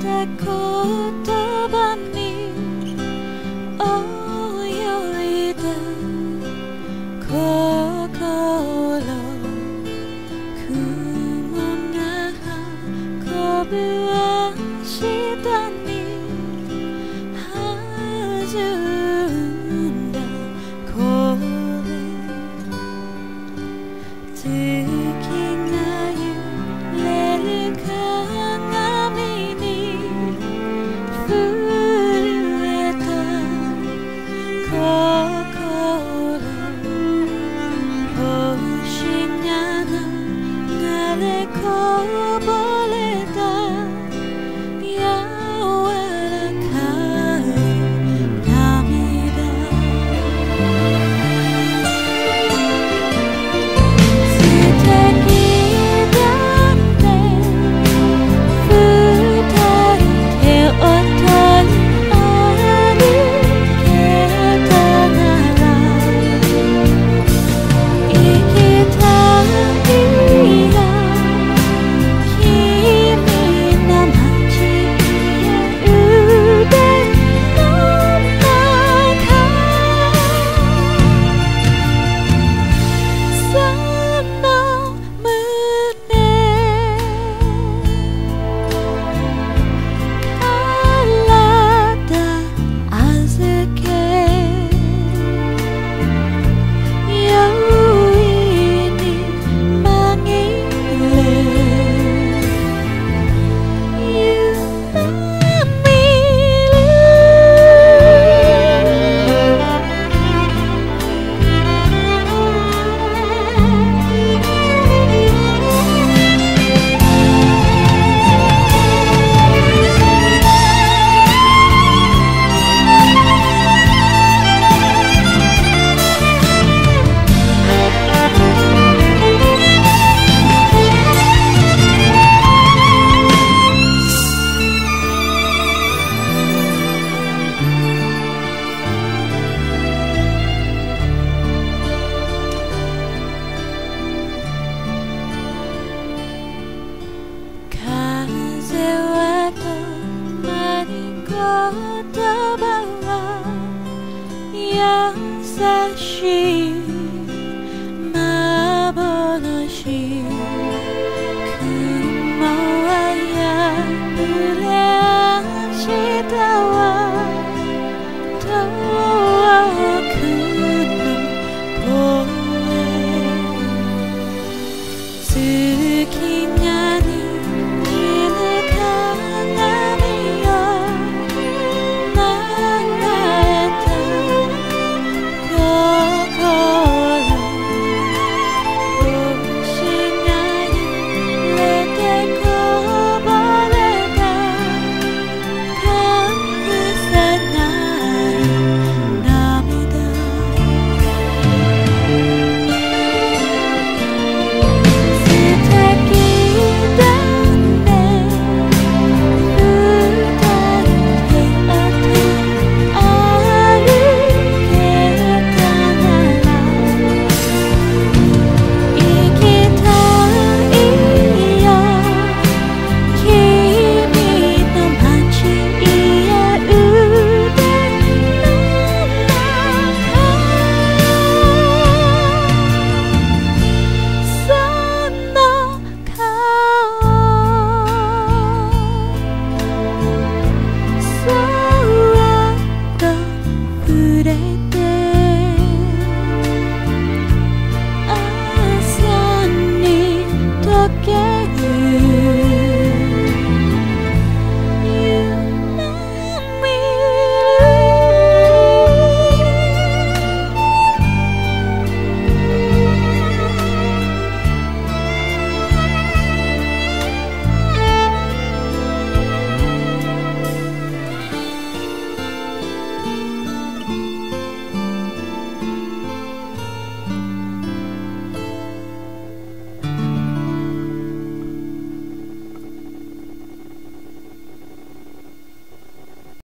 that call 消失。again.